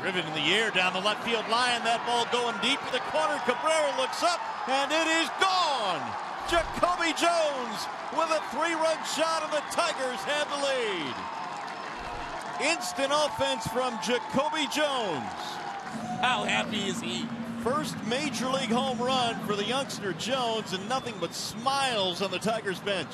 Driven in the air down the left field line. That ball going deep to the corner. Cabrera looks up, and it is gone. Jacoby Jones with a three-run shot, and the Tigers have the lead. Instant offense from Jacoby Jones. How happy is he? First major league home run for the youngster Jones, and nothing but smiles on the Tigers bench.